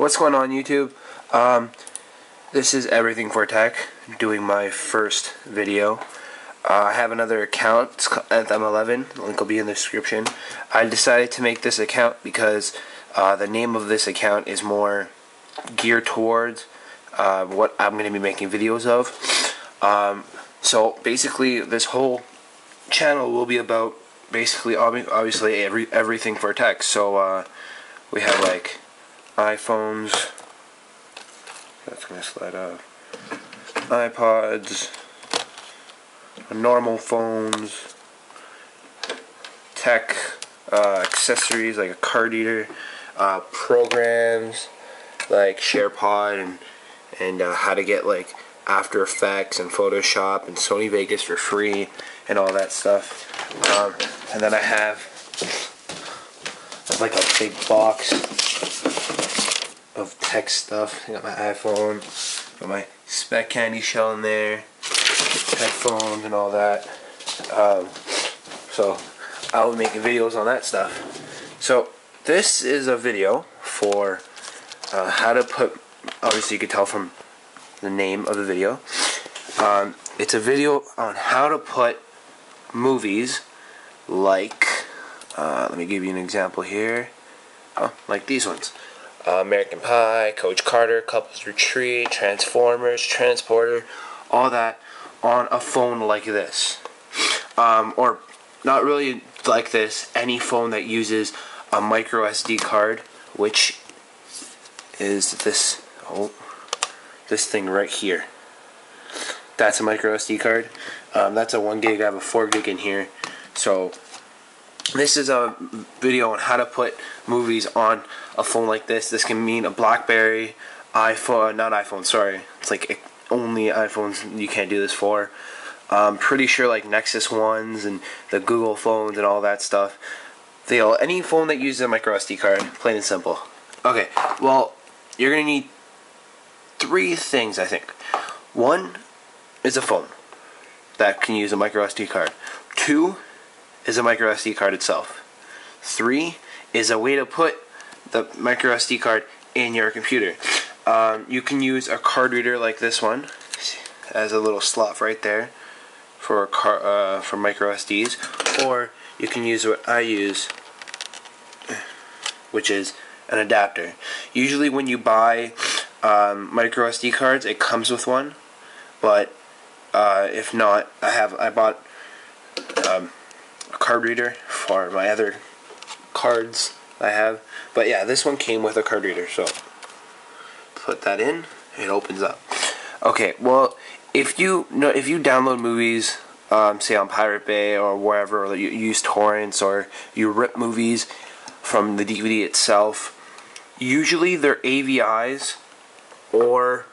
What's going on YouTube? Um, this is Everything for Tech, doing my first video. Uh, I have another account, it's anthm11, the link will be in the description. I decided to make this account because uh, the name of this account is more geared towards uh, what I'm going to be making videos of. Um, so basically this whole channel will be about basically obviously every everything for tech. So uh, we have like iPhones. That's gonna slide off. iPods, normal phones, tech uh, accessories like a card reader, uh, programs like SharePod and and uh, how to get like After Effects and Photoshop and Sony Vegas for free and all that stuff. Um, and then I have like a big box of tech stuff. I got my iPhone, got my Speck CandyShell in there, headphones and all that. Um, so I'll be making videos on that stuff. So this is a video for uh, how to put. Obviously, you can tell from the name of the video. Um, it's a video on how to put movies like. Uh, let me give you an example here. Oh, like these ones. Uh, American Pie, Coach Carter, Couples Retreat, Transformers, Transporter, all that on a phone like this. Um, or not really like this, any phone that uses a micro SD card, which is this, oh, this thing right here. That's a micro SD card. Um, that's a 1 gig, I have a 4 gig in here. So this is a video on how to put movies on a phone like this. This can mean a BlackBerry, iPhone, not iPhone, sorry. It's like only iPhones you can't do this for. I'm pretty sure like Nexus ones and the Google phones and all that stuff. They'll any phone that uses a micro SD card, plain and simple. Okay, well, you're gonna need three things I think. One is a phone that can use a micro SD card. Two is a micro SD card itself. Three is a way to put the micro SD card in your computer. Um, you can use a card reader like this one as a little slot right there for car, uh, for micro SDs, or you can use what I use, which is an adapter. Usually, when you buy um, micro SD cards, it comes with one, but uh, if not, I have I bought card reader for my other cards I have. But yeah, this one came with a card reader, so put that in, it opens up. Okay, well, if you know if you download movies, um, say on Pirate Bay or wherever, or you use torrents or you rip movies from the DVD itself, usually they're AVIs or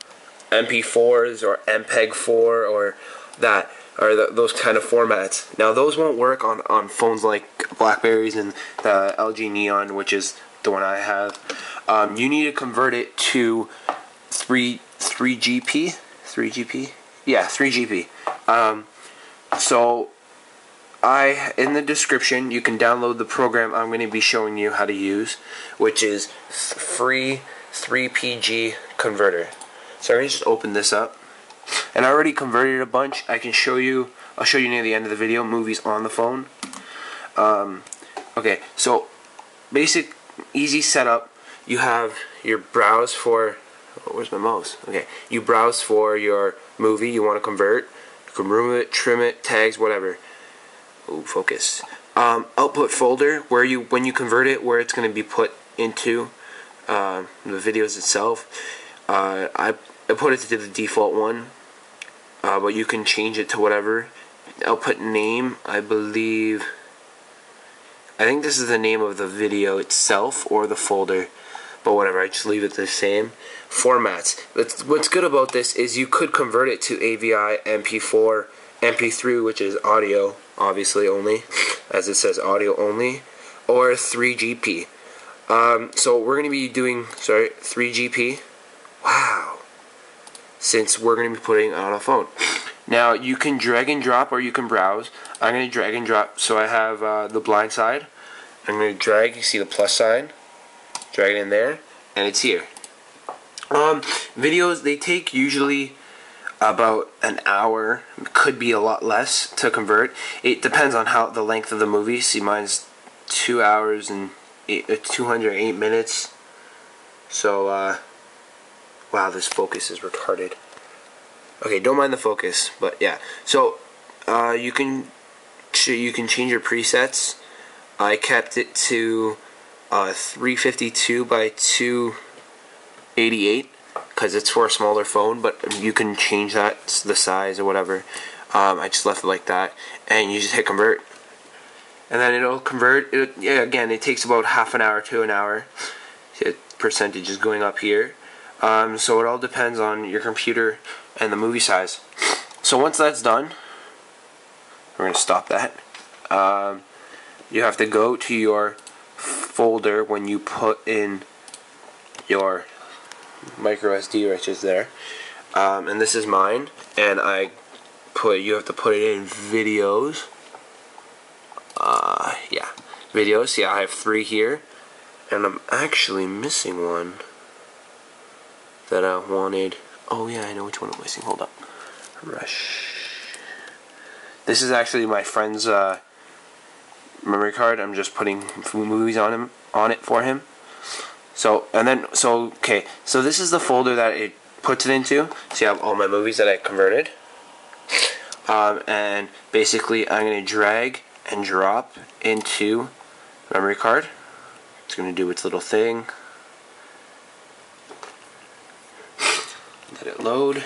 MP4s or MPEG-4 or that or the, those kind of formats. Now those won't work on, on phones like Blackberries and the LG Neon, which is the one I have. Um, you need to convert it to three three GP, three GP, yeah, three GP. Um, so I in the description you can download the program I'm going to be showing you how to use, which is free 3PG converter. So I'm going to just open this up. And I already converted a bunch. I can show you, I'll show you near the end of the video, movies on the phone. Um, okay, so basic, easy setup. You have your browse for, oh, where's my mouse? Okay, you browse for your movie you want to convert. You can remove it, trim it, tags, whatever. Oh, focus. Um, output folder where you when you convert it, where it's going to be put into uh, the videos itself. Uh, I I put it to the default one, uh, but you can change it to whatever. I'll put name, I believe. I think this is the name of the video itself or the folder, but whatever, I just leave it the same. Formats. What's good about this is you could convert it to AVI, MP4, MP3, which is audio, obviously only, as it says audio only, or 3GP. Um, so we're going to be doing, sorry, 3GP. Wow since we're going to be putting on a phone. Now you can drag and drop or you can browse. I'm going to drag and drop so I have uh, the blind side. I'm going to drag, you see the plus sign, drag it in there, and it's here. Um, videos they take usually about an hour, could be a lot less to convert. It depends on how the length of the movie. See, mine's two hours and eight, uh, 208 minutes. So, uh, wow, this focus is retarded. Okay, don't mind the focus, but yeah. So, uh, you can you can change your presets. I kept it to uh, 352 by 288 because it's for a smaller phone, but you can change that the size or whatever. Um, I just left it like that, and you just hit convert, and then it'll convert. It, yeah, again, it takes about half an hour to an hour. The percentage is going up here, um, so it all depends on your computer and the movie size. So once that's done, we're gonna stop that. Um, you have to go to your folder when you put in your micro SD which is there um, and this is mine and I put you have to put it in videos uh, yeah videos yeah I have three here and I'm actually missing one that I wanted oh yeah I know which one I'm missing hold up rush this is actually my friend's uh, memory card I'm just putting movies on him on it for him so and then so okay, so this is the folder that it puts it into. So you have all my movies that I converted. Um, and basically I'm gonna drag and drop into memory card. It's gonna do its little thing. Let it load.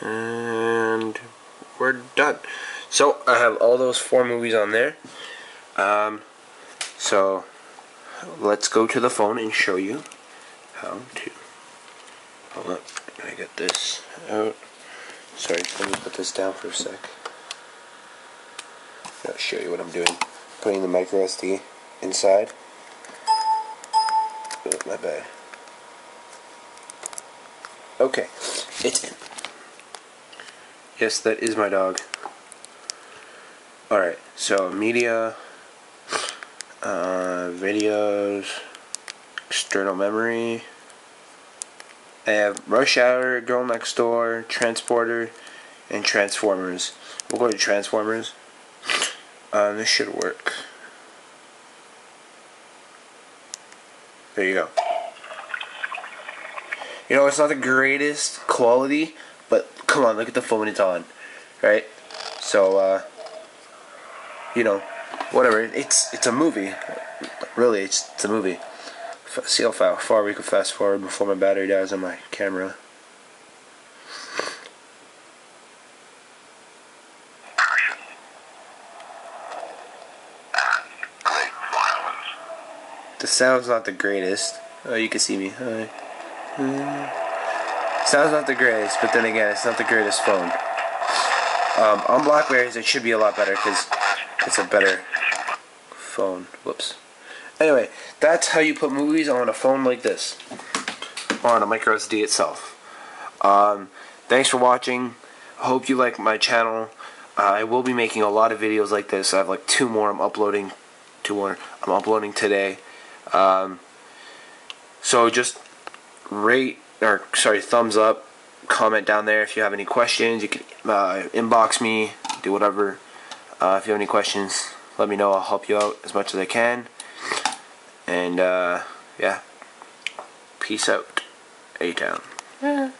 and we're done. So I have all those four movies on there. Um, so let's go to the phone and show you how to. Hold up, I get this out. Sorry, let me put this down for a sec. I'll show you what I'm doing. Putting the micro SD inside. Oh, my bad. Okay, it's in. Yes, that is my dog. Alright, so media, uh, videos, external memory. I have Rush Hour, Girl Next Door, Transporter, and Transformers. We'll go to Transformers. Uh, this should work. There you go. You know, it's not the greatest quality, but come on, look at the phone it's on, right? So, uh, you know, whatever. It's it's a movie. Really, it's, it's a movie. See how far we can fast forward before my battery dies on my camera. The sound's not the greatest. Oh, you can see me. Hi. Hmm. Sounds not the greatest, but then again, it's not the greatest phone. Um, on Blackberries, it should be a lot better because it's a better phone. Whoops. Anyway, that's how you put movies on a phone like this, on a micro SD itself. Um, thanks for watching. Hope you like my channel. Uh, I will be making a lot of videos like this. I have like two more I'm uploading. Two more I'm uploading today. Um, so just rate or sorry, thumbs up, comment down there if you have any questions. You can uh, inbox me, do whatever. Uh, if you have any questions, let me know. I'll help you out as much as I can. And uh, yeah, peace out, A Town. Yeah.